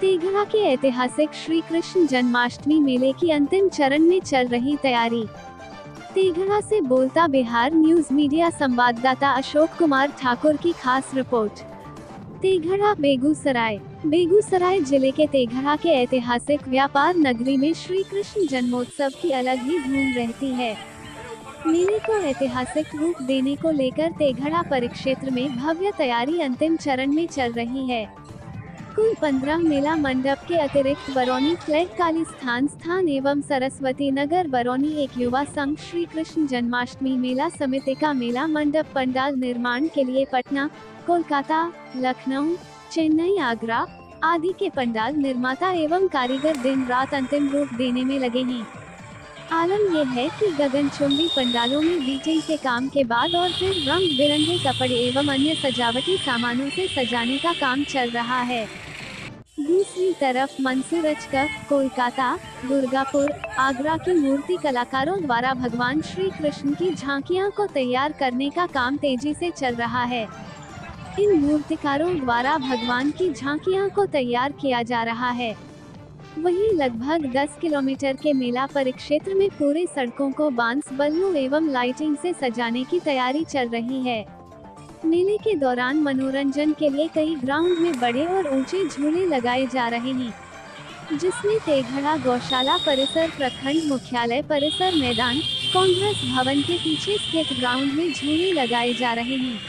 तेघड़ा के ऐतिहासिक श्री कृष्ण जन्माष्टमी मेले की अंतिम चरण में चल रही तैयारी। तेघड़ा से बोलता बिहार न्यूज़ मीडिया संवाददाता अशोक कुमार ठाकुर की खास रिपोर्ट। तेघड़ा बेगूसराय। बेगूसराय ज़िले के तेघड़ा के ऐतिहासिक व्यापार नगरी में श्री कृष्ण जन्मोत्सव की अलग ही धूम रहती है। मेले को ऐतिहासिक रूप देने को लेकर तेघड़ा परिक्षेत्र में भव्य तैयारी अंतिम चरण में चल रही है। कुल पंद्रह मेला मंडप के अतिरिक्त बरौनी फ्लैग काली स्थान स्थान एवं सरस्वती नगर बरौनी एक युवा संघ, श्री कृष्ण जन्माष्टमी मेला समिति का मेला मंडप पंडाल निर्माण के लिए पटना, कोलकाता, लखनऊ, चेन्नई, आगरा आदि के पंडाल निर्माता एवं कारीगर दिन रात अंतिम रूप देने में लगे हैं। आलम यह है कि गगनचुंबी पंडालों में बीटिंग के काम के बाद और फिर रंग बिरंगे कपड़े एवं अन्य सजावटी सामानों से सजाने का काम चल रहा है। दूसरी तरफ़ मंसूरजकर कोलकाता, दुर्गापुर, आगरा की मूर्ति कलाकारों द्वारा भगवान श्री कृष्ण की झांकियाँ को तैयार करने का काम तेज़ी से चल रहा है। इन मूर्तिकारों द्वारा भगवान की झांकियाँ को तैयार किया जा रहा है। वहीं लगभग 10 किलोमीटर के मेला परिक्षेत्र में पूरे सड़कों को बाँस, बल्लों एवं लाइटिंग से सजाने की तैयारी चल रही है। मेले के दौरान मनोरंजन के लिए कई ग्राउंड में बड़े और ऊँचे झूले लगाए जा रहे हैं, जिसमें तेघड़ा गौशाला परिसर प्रखंड मुख्यालय परिसर मैदान, कांग्रेस भवन के पीछे स्थित ग्राउंड में झूले लगाए जा रहे हैं।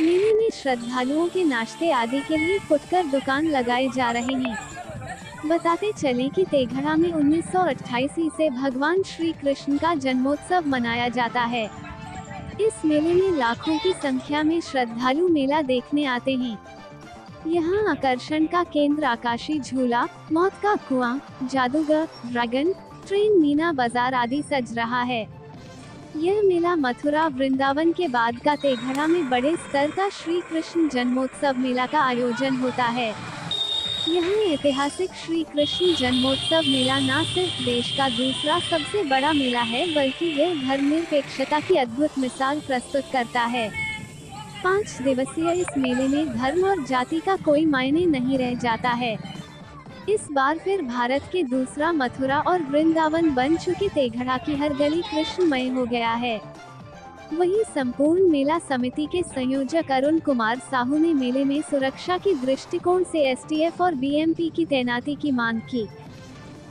मेले में श्रद्धालुओं के नाश्ते आदि के लिए फुटकर दुकान लगाए जा रहे हैं। बताते चले कि तेघड़ा में उन्नीस 1928 से भगवान श्री कृष्ण का जन्मोत्सव मनाया जाता है। इस मेले में लाखों की संख्या में श्रद्धालु मेला देखने आते हैं। यहाँ आकर्षण का केंद्र आकाशी झूला मौत का कुआँ, जादूगर ड्रैगन ट्रेन मीना बाज़ार आदि सज रहा है। यह मेला मथुरा वृंदावन के बाद का तेघड़ा में बड़े स्तर का श्री कृष्ण जन्मोत्सव मेला का आयोजन होता है। यहाँ ऐतिहासिक श्री कृष्ण जन्मोत्सव मेला न सिर्फ़ देश का दूसरा सबसे बड़ा मेला है, बल्कि यह धर्मनिरपेक्षता की अद्भुत मिसाल प्रस्तुत करता है। पाँच दिवसीय इस मेले में धर्म और जाति का कोई मायने नहीं रह जाता है। इस बार फिर भारत के दूसरा मथुरा और वृंदावन बन चुके तेघड़ा की हर गली कृष्णमय हो गया है। वहीं संपूर्ण मेला समिति के संयोजक अरुण कुमार साहू ने मेले में सुरक्षा के दृष्टिकोण से एसटीएफ और बीएमपी की तैनाती की मांग की।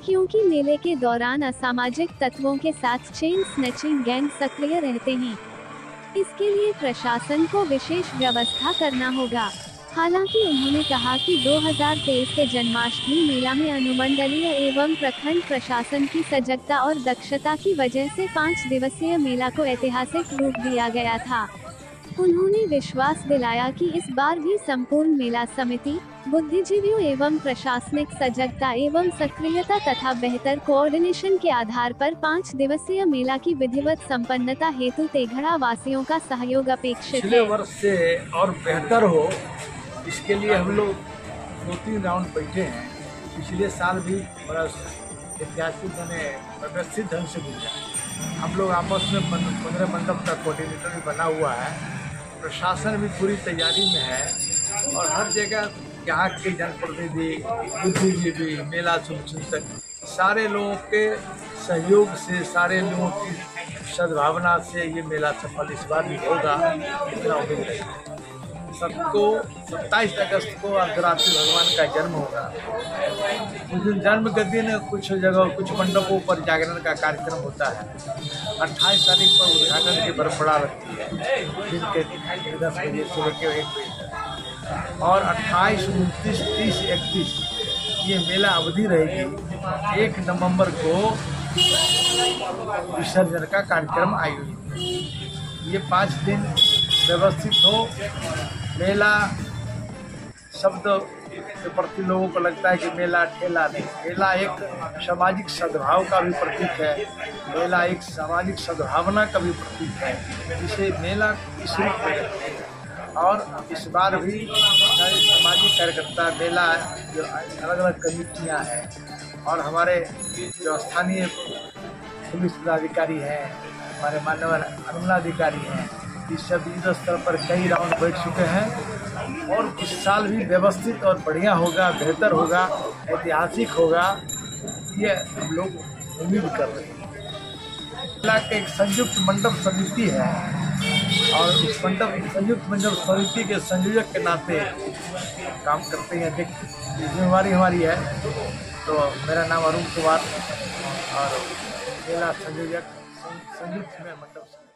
क्योंकि मेले के दौरान असामाजिक तत्वों के साथ चेन स्नेचिंग गैंग सक्रिय रहते हैं। इसके लिए प्रशासन को विशेष व्यवस्था करना होगा। हालाँकि उन्होंने कहा कि 2023 के जन्माष्टमी मेला में अनुमंडलीय एवं प्रखंड प्रशासन की सजगता और दक्षता की वजह से पाँच दिवसीय मेला को ऐतिहासिक रूप दिया गया था। उन्होंने विश्वास दिलाया कि इस बार भी संपूर्ण मेला समिति, बुद्धिजीवियों एवं प्रशासनिक सजगता एवं सक्रियता तथा बेहतर कोऑर्डिनेशन के आधार पर पाँच दिवसीय मेला की विधिवत संपन्नता हेतु तेघड़ा वासियों का सहयोग अपेक्षित है। वर्ष से और बेहतर हो इसके लिए हम लोग दो तीन राउंड बैठे हैं। पिछले साल भी बड़ा ऐतिहासिक मैंने व्यवस्थित ढंग से गुजरा हम लोग आपस में पंद्रह मंडप का कोऑर्डिनेटर भी बना हुआ है। प्रशासन भी पूरी तैयारी में है और हर जगह यहाँ के जनप्रतिनिधि, बुद्धिजीवी, मेला चिंतक सारे लोगों के सहयोग से, सारे लोगों की सद्भावना से ये मेला सफल इस बार भी होगा, इतना उम्मीद है। सबको, सत्ताईस अगस्त को अर्धरात्रि भगवान का जन्म होगा। उस दिन जन्म के दिन कुछ जगह, कुछ मंडपों पर जागरण का कार्यक्रम होता है। अट्ठाईस तारीख पर उद्घाटन की बरपड़ा रखती है। दिन के दस बजे, सुबह के एक बजे और अट्ठाईस, उनतीस, तीस, इकतीस, ये मेला अवधि रहेगी। एक नवंबर को विसर्जन का कार्यक्रम आयोजित ये पाँच दिन व्यवस्थित हो। मेला शब्द के प्रति लोगों को लगता है कि मेला ठेला नहीं, मेला एक सामाजिक सद्भाव का भी प्रतीक है, मेला एक सामाजिक सद्भावना का भी प्रतीक है, इसे मेला इस रूप में और इस बार भी सामाजिक कार्यकर्ता मेला जो अलग अलग कमेटियाँ हैं और हमारे जो स्थानीय पुलिस पदाधिकारी हैं, हमारे मान्यवर अनुमलाधिकारी हैं सब युद्ध स्तर पर कई राउंड बैठ चुके हैं और इस साल भी व्यवस्थित और बढ़िया होगा, बेहतर होगा, ऐतिहासिक होगा, ये हम लोग उम्मीद कर रहे हैं। के एक संयुक्त मंडप समिति है और इस मंडप संयुक्त मंडप समिति के संयोजक के नाते काम करते हैं। देख, जिम्मेवारी हमारी है। तो मेरा नाम अरुण कुमार और मेला संयोजक संयुक्त में मंडप